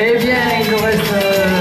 Eh bien, il nous reste. Euh,